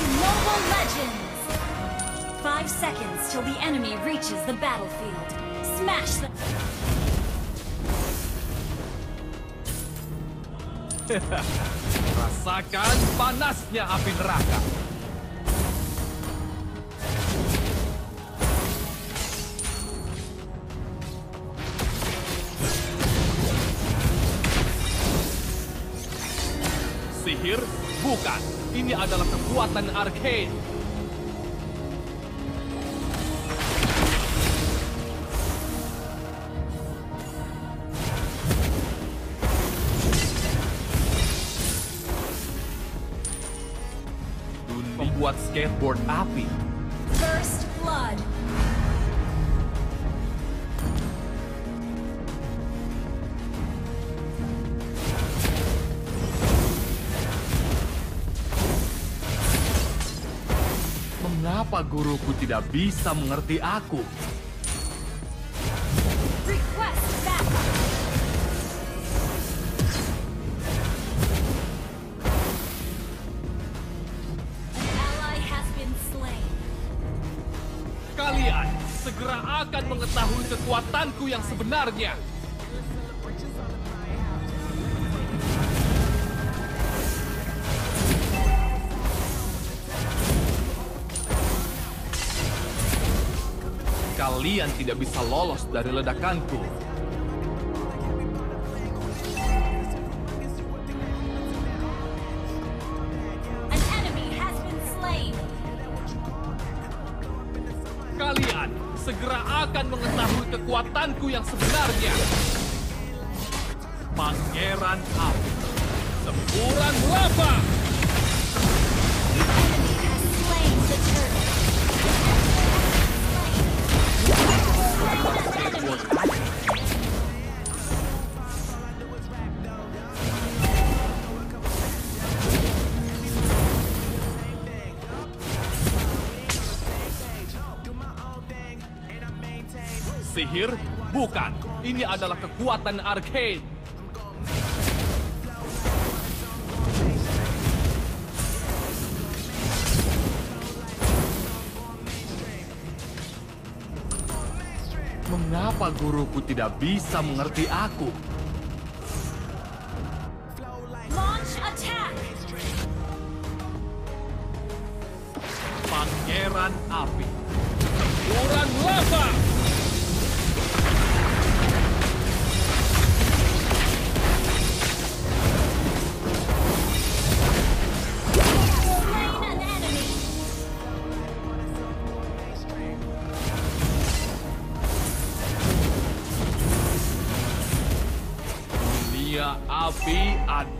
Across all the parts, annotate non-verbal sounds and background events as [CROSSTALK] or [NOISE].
to Mobile Legends! Five seconds till the enemy reaches the battlefield. Smash them! Rasakan panasnya api neraka! Ini adalah kekuatan arcane. Membuat skateboard api. Mengapa guruku tidak bisa mengerti aku? Kalian segera akan mengetahui kekuatanku yang sebenarnya. Kalian tidak bisa lolos dari ledakanku. Kalian segera akan mengetahui kekuatanku yang sebenarnya. Pangeran Api. Semburan lava. Enemy has slain the turtle. Sihir? Bukan. Ini adalah kekuatan arcane. Mengapa guruku tidak bisa mengerti aku? Launch attack. Pangeran Api. Semburan lava.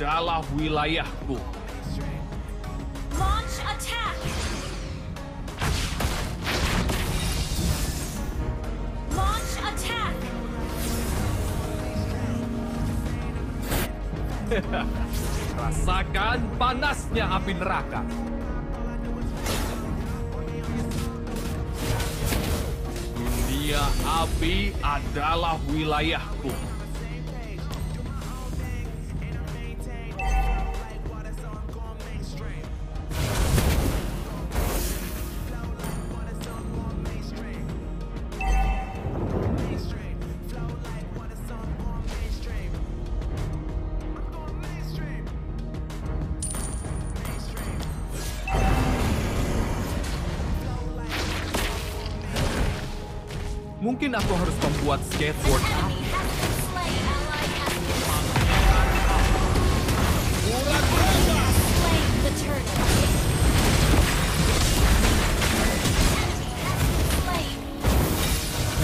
Adalah wilayahku. Launch attack. Launch attack. [LAUGHS] Rasakan panasnya api neraka. Dunia api adalah wilayahku. Mungkin aku harus membuat skateboard.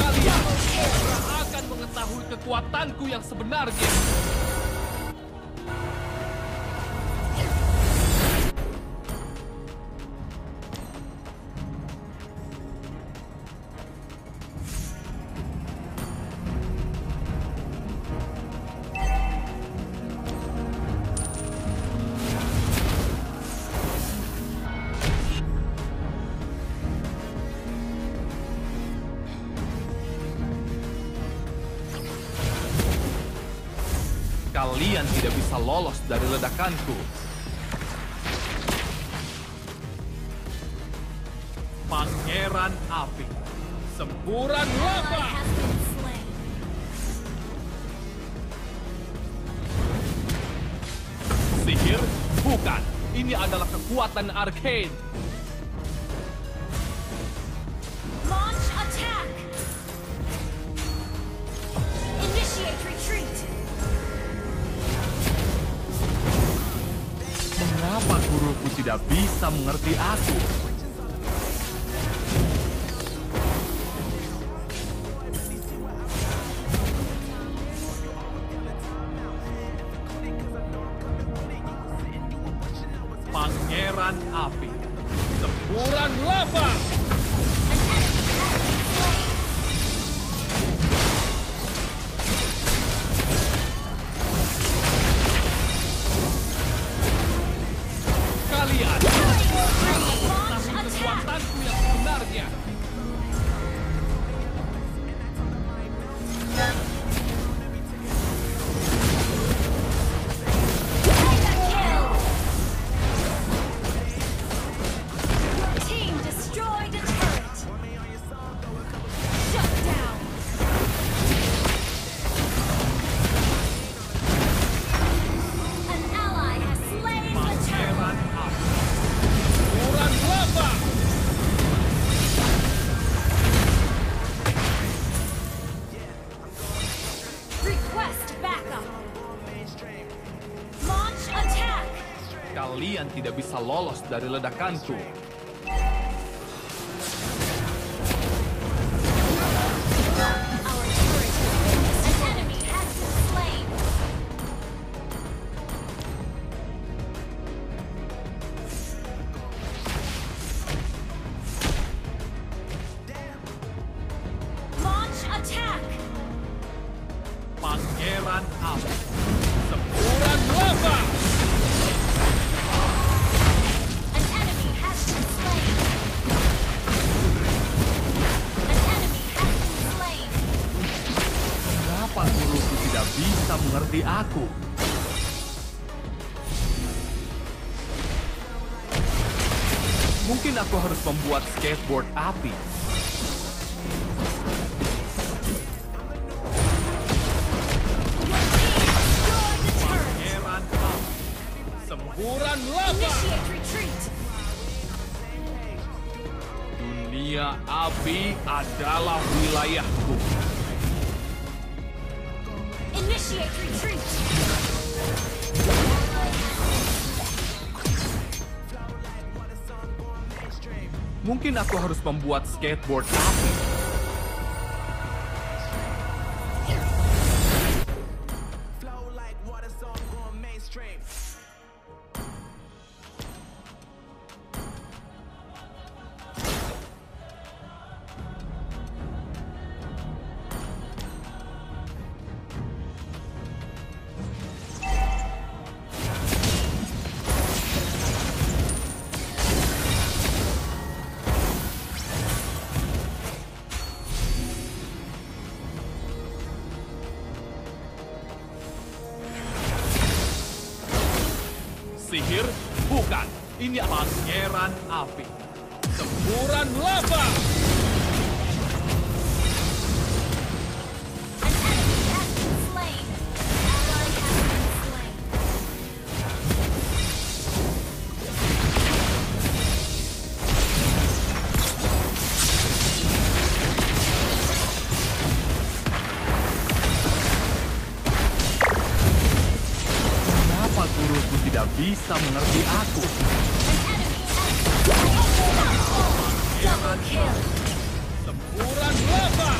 Kalian akan mengetahui kekuatanku yang sebenarnya. Kalian tidak bisa lolos dari ledakanku. Pangeran Api. Semburan lava. Sihir? Bukan. Ini adalah kekuatan arcane. Bisa mengerti aku? Pangeran Api. Semburan lava. Kalian tidak bisa lolos dari ledakanku. Aku harus membuat skateboard api. Semburan lava. Dunia api adalah wilayahku. Initiate retreat. Mungkin aku harus membuat skateboard api. Sihir? Bukan. Ini pangeran api. Semburan lava. Bisa mengerti aku? Semburan lava.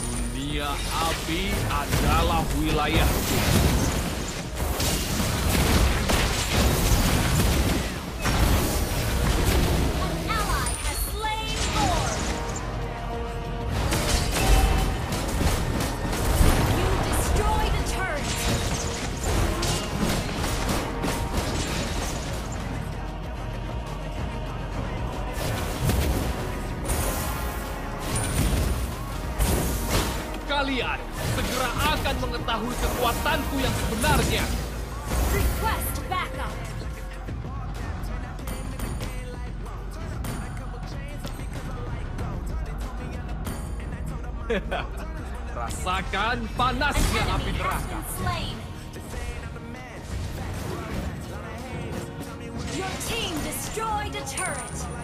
Dunia api adalah wilayahku. Rasakan panasnya api neraka. Your team destroyed a turret.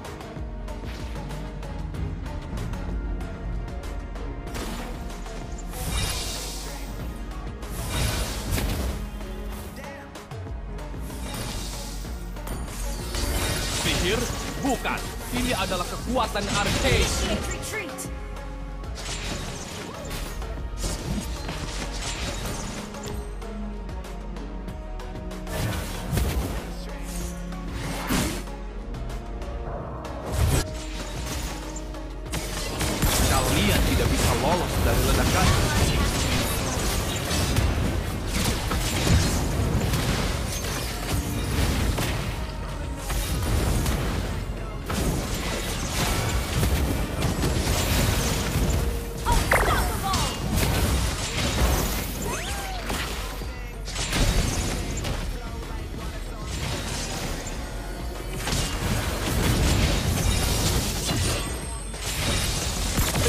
Ini adalah kekuatan arcade. Kalian tidak bisa lolos dari ledakan.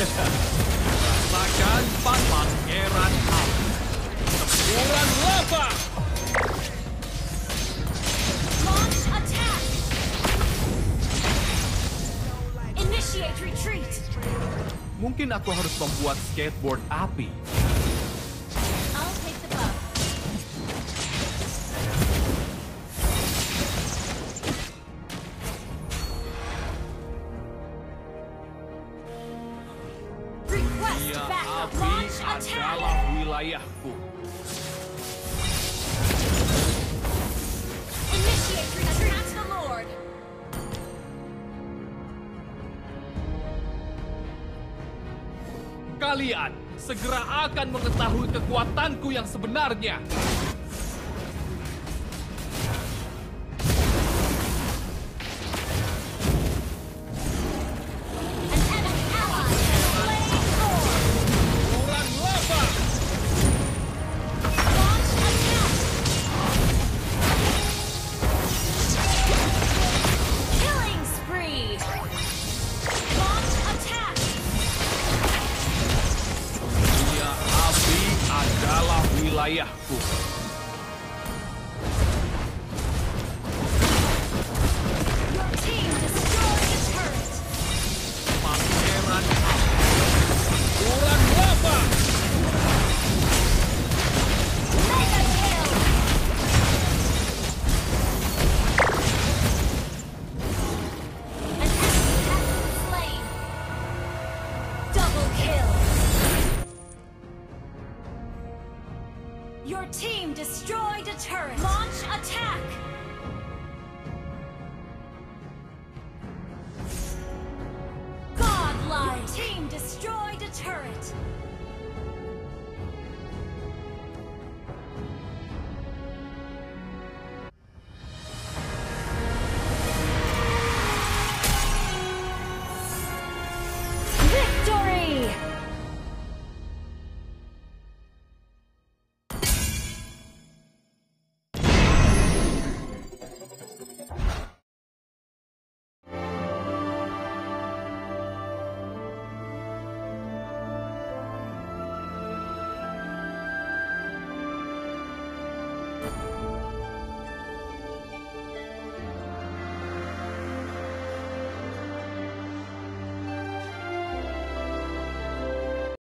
Rasakan pangeran api. Semburan lava. Launch attack. Initiate retreat. Mungkin aku harus membuat skateboard api. Adalah wilayahku. Initiate retreat. Attack the Lord. Kalian segera akan mengetahui kekuatanku yang sebenarnya. Your team destroyed a turret. Launch api. Destroyed a turret.